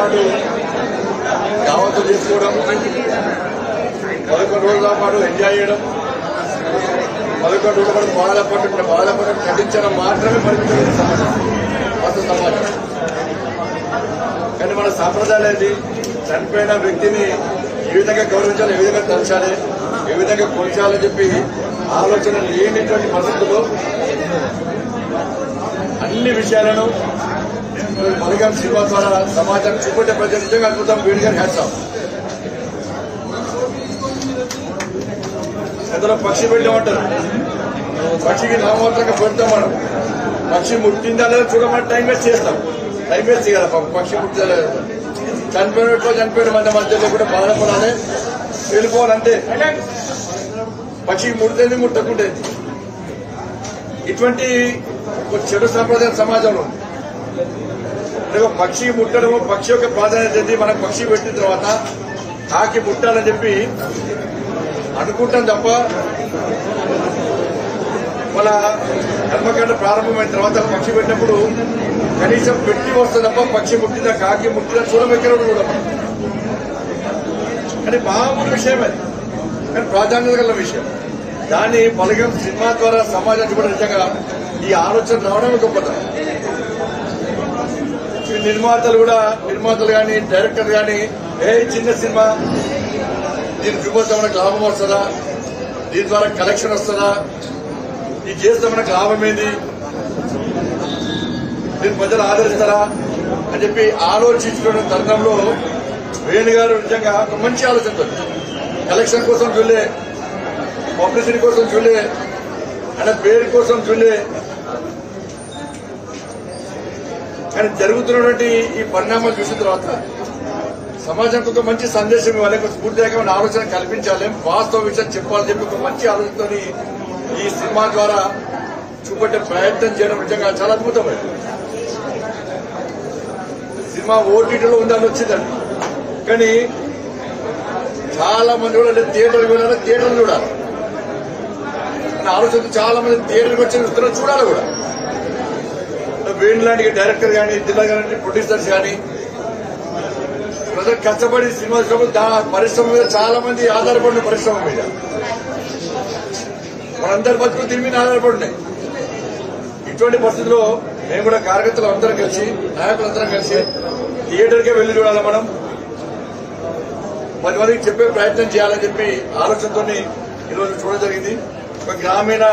పాటు దావతులు చేసుకోవడం పదకొండు రోజుల పాటు ఎంజాయ్ చేయడం. పదకొండు రోజుల పాటు బాధపడి బాధపడడం ఖండించడం మాత్రమే పరిమితమైన సమాజం. సమాజం. కానీ మన సాంప్రదాయాలు ఏంటి చనిపోయిన వ్యక్తిని ఏ విధంగా గౌరవించాలి ఏ విధంగా తలచాలి ఏ విధంగా కొల్చాలని చెప్పి ఆలోచన లేనిటువంటి పరిస్థితుల్లో అన్ని విషయాలను మలిగాం సినిమా ద్వారా సమాజం చూపెట్టే ప్రజలు నిజంగా అద్భుతం. వేడిగా హ్యాట్సాం అందులో పక్షి పెట్టామంటారు పక్షికి నామమాత్రంగా పెడతాం మనం. పక్షి ముట్టిందా లేదా చూడమని టైం వేస్ట్ చేస్తాం. టైం వేస్ట్ చేయాలి పాపం. పక్షి ముట్టిందా లేదా? చనిపోయినట్లు చనిపోయిన మన మధ్యలో కూడా బాధపడాలి వెళ్ళిపోవాలంటే పక్షికి ముడితేంది ముట్టకుండేది ఇటువంటి ఒక చెడు సంప్రదాయం సమాజంలో ఉంది. పక్షి ముట్టడము పక్షి యొక్క ప్రాధాన్యత ఏంటి? మనం పక్షి పెట్టిన తర్వాత కాకి ముట్టాలని చెప్పి అనుకుంటాం తప్ప మన కర్మకాండ ప్రారంభమైన తర్వాత పక్షి పెట్టినప్పుడు కనీసం పెట్టి వస్తుంది తప్ప పక్షి ముట్టిందా కాకి ముట్టిందా చూడబెక్కడ కూడా. కానీ మామూలు విషయం అది కానీ ప్రాధాన్యత గల విషయం. దాన్ని బలగం సినిమా ద్వారా సమాజానికి కూడా నిజంగా ఈ ఆలోచన రావడం గొప్పతనం. నిర్మాతలు కూడా నిర్మాతలు కానీ డైరెక్టర్ కానీ ఏ చిన్న సినిమా దీని చూపిస్తే మనకు లాభం వస్తుందా? దీని ద్వారా కలెక్షన్ వస్తుందా? ఇది చేస్తే మనకు లాభం ఏంది? దీని ప్రజలు ఆదరిస్తారా? అని చెప్పి ఆలోచించుకున్న తరుణంలో వేణు గారు నిజంగా ఒక మంచి ఆలోచనతో కలెక్షన్ కోసం చూలే పబ్లిసిటీ కోసం చూలే ఆయన పేరు కోసం చూలే కానీ జరుగుతున్నటువంటి ఈ పరిణామాలు చూసిన తర్వాత సమాజానికి ఒక మంచి సందేశం ఇవ్వాలి ఒక స్ఫూర్తిదాయకమైన ఆలోచన కల్పించాలి వాస్తవ విషయం చెప్పాలని చెప్పి ఒక మంచి ఆలోచనతో ఈ సినిమా ద్వారా చూపెట్టే ప్రయత్నం చేయడం నిజంగా చాలా అద్భుతమైంది. సినిమా ఓటీటీలో ఉందని వచ్చిందండి. కానీ చాలా మంది కూడా లేదు థియేటర్ వెళ్ళాలి థియేటర్లు చూడాలి? ఆలోచన చాలా మంది థియేటర్కి వచ్చి చూడాలి కూడా. వేణు డైరెక్టర్ కానీ జిల్లా కానీ ప్రొడ్యూసర్స్ కానీ ప్రజలు కష్టపడి సినిమా చూసినప్పుడు పరిశ్రమ మీద చాలా మంది ఆధారపడిన పరిశ్రమ మీద. మనందరి బతుకులు దీని మీద ఆధారపడినాయి ఇటువంటి పరిస్థితుల్లో మేము కూడా కార్యకర్తలు అందరం కలిసి నాయకులందరం కలిసి థియేటర్కే వెళ్ళి చూడాలి మనం? పది మందికి చెప్పే ప్రయత్నం చేయాలని చెప్పి ఆలోచనతో ఈరోజు చూడడం జరిగింది. ఒక గ్రామీణ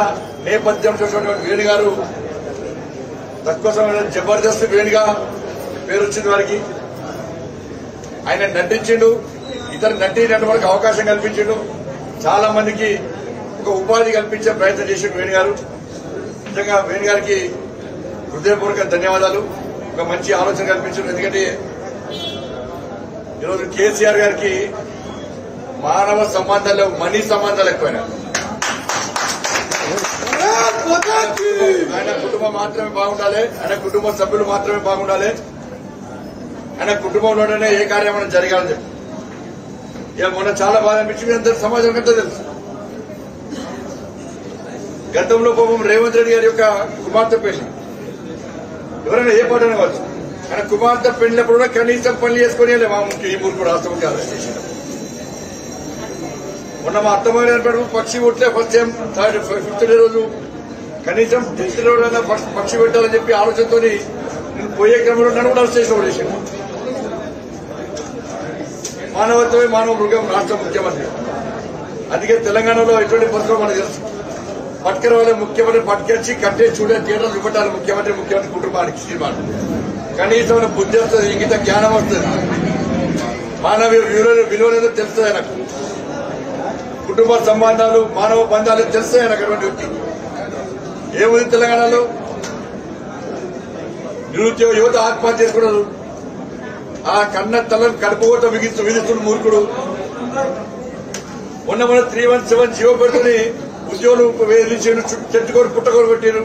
నేపథ్యం చూసినటువంటి వేణు గారు తక్కువ జబర్దస్త్ వేణుగా పేరు వచ్చింది వారికి. ఆయన నటించిండు ఇతరు నటించడానికి మనకు అవకాశం కల్పించిండు. చాలా మందికి ఒక ఉపాధి కల్పించే ప్రయత్నం చేసిండు వేణు గారు. నిజంగా వేణు గారికి హృదయపూర్వక ధన్యవాదాలు. ఒక మంచి ఆలోచన కల్పించారు ఎందుకంటే ఈరోజు కేసీఆర్ గారికి మానవ సంబంధాలు మనీ సంబంధాలు ఎక్కువైనా ఆయన కుటుంబం మాత్రమే బాగుండాలి. ఆయన కుటుంబ సభ్యులు మాత్రమే బాగుండాలి. ఆయన కుటుంబంలోనే ఏ కార్యక్రమం జరగాలని చెప్పి. ఇక మొన్న చాలా బాధ అనిపించింది. అంత సమాజం అంతా తెలుసు. గతంలో పాపం రేవంత్ రెడ్డి గారి యొక్క కుమార్తె పెళ్ళి. ఎవరైనా ఏ పాట అనవచ్చు ఆయన కుమార్తె పెళ్ళినప్పుడు కూడా కనీసం పనులు చేసుకుని వెళ్ళే మా ముఖ్య ఈ మూర్ఖుడు రాష్ట్ర ముఖ్య అరెస్ట్ చేశారు మొన్న మా అత్తమ్మ గారు పక్షి కొట్లే first time third fifth day రోజు కనీసం టెన్త్ పక్షి పెట్టాలని చెప్పి ఆలోచనతో నేను పోయే క్రమంలో నన్ను కూడా అరెస్ట్ చేసి ఓడేసాను మానవత్వమే మానవ మృగం రాష్ట్ర ముఖ్యమంత్రి. అందుకే తెలంగాణలో ఎటువంటి పరిస్థితులు మనకు తెలుసు. పట్టుకర వాళ్ళ ముఖ్యమంత్రి పట్టుకొచ్చి కట్టే చూడే థియేటర్ ఇవ్వటాలి ముఖ్యమంత్రి ముఖ్యమంత్రి కుటుంబానికి సినిమాలు. కనీసం బుద్ధి వస్తుంది ఇంగిత జ్ఞానం వస్తుంది. మానవీయ విలువ విలువలేదో తెలుస్తుంది ఆయనకు. కుటుంబ సంబంధాలు మానవ బంధాలు తెలుస్తాయి ఆయనకు అటువంటి వ్యక్తి ఏముంది తెలంగాణలో? నిరుద్యోగ యువత ఆత్మహత్య చేసుకున్నారు ఆ కన్న తలను కడుపుకోట విగిస్తూ విధిస్తున్న మూర్ఖుడు. మొన్న మన త్రీ వన్ సెవెన్ జీవో పెట్టుకుని ఉద్యోగులు వేధించారు చెట్టుకోరు పుట్టకోరు పెట్టారు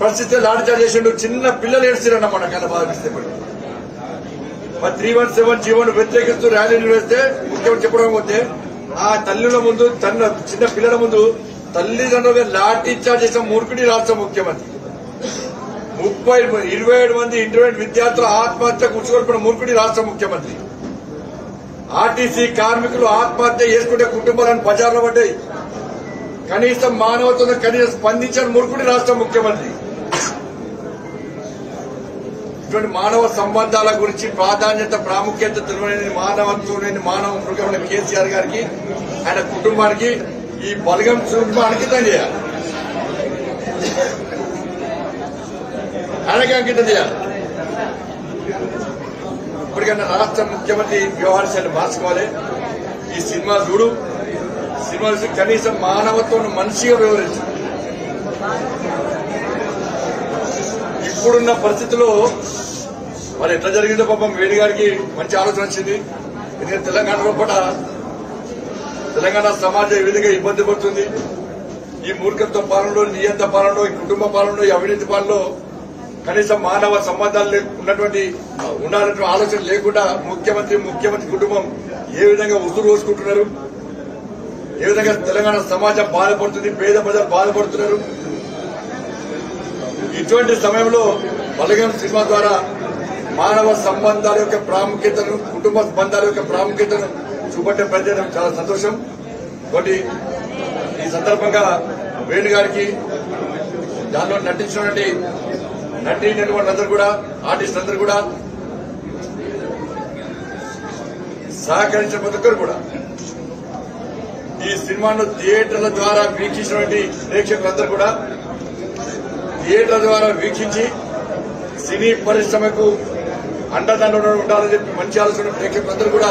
పరిస్థితి లాఠీచార్జ్ చేసిండు. చిన్న పిల్లలు ఏడ్చిరన్న మన కన్నా బాధిస్తే మరి త్రీ వన్ సెవెన్ జీవోను వ్యతిరేకిస్తూ ర్యాలీ నిర్వహిస్తే ముఖ్యమంత్రి చెప్పడం పోతే ఆ తల్లుల ముందు తన చిన్న పిల్లల ముందు తల్లిదండ్రులుగా లాఠీ చార్జ్ చేసిన మూర్ఖుడి రాష్ట్ర ముఖ్యమంత్రి. ముప్పై ఇరవై ఏడు మంది ఇంటర్మీడియట్ విద్యార్థులు ఆత్మహత్య కూర్చోల్పిన మూర్ఖుడి రాష్ట్ర ముఖ్యమంత్రి. ఆర్టీసీ కార్మికులు ఆత్మహత్య చేసుకుంటే కుటుంబాలను బజార్లో పడ్డాయి. కనీసం మానవతను కనీసం స్పందించిన మురుకుడి రాష్ట్ర ముఖ్యమంత్రి. ఇటువంటి మానవ సంబంధాల గురించి ప్రాధాన్యత ప్రాముఖ్యత తెలియని మానవత్వం మానవ మృగమైన కేసీఆర్ గారికి ఆయన కుటుంబానికి ఈ బలగం చూపు అంకితం చేయాలి. ఆయనకి అంకితం చేయాలి. ఇప్పటికన్నా రాష్ట్ర ముఖ్యమంత్రి వ్యవహార శైలి మార్చుకోవాలి. ఈ సినిమా చూడు. సినిమా చూసి కనీసం మానవత్వం మనిషిగా వివరించు. ఇప్పుడున్న పరిస్థితిలో మరి ఎట్లా జరిగిందో పాపం వేడి గారికి మంచి ఆలోచన వచ్చింది. ఎందుకంటే తెలంగాణలో కూడా తెలంగాణ సమాజం ఏ విధంగా ఇబ్బంది పడుతుంది? ఈ మూర్ఖత్వ పాలనలో నియంత పాలనలో ఈ కుటుంబ పాలనలో ఈ అవినీతి పాలనలో కనీసం మానవ సంబంధాలు ఉన్నటువంటి ఉండాలన్న ఆలోచన లేకుండా ముఖ్యమంత్రి ముఖ్యమంత్రి కుటుంబం ఏ విధంగా ఉసురు పోసుకుంటున్నారు ఏ విధంగా తెలంగాణ సమాజం బాధపడుతుంది పేద ప్రజలు బాధపడుతున్నారు? ఇటువంటి సమయంలో బలగం సినిమా ద్వారా మానవ సంబంధాల యొక్క ప్రాముఖ్యతను కుటుంబ బంధాల యొక్క ప్రాముఖ్యతను చూపట్టే ప్రయత్నం చాలా సంతోషం. కాబట్టి ఈ సందర్భంగా వేణు గారికి దానిలో నటించినటువంటి నటి అందరూ కూడా ఆర్టిస్ట్ అందరూ కూడా సహకరించిన ప్రతి ఒక్కరు కూడా ఈ సినిమాను థియేటర్ల ద్వారా వీక్షించినటువంటి ప్రేక్షకులందరూ కూడా థియేటర్ల ద్వారా వీక్షించి సినీ పరిశ్రమకు అండదండ ఉండాలని చెప్పి మంచి ఆలోచన ప్రేక్షకులందరూ కూడా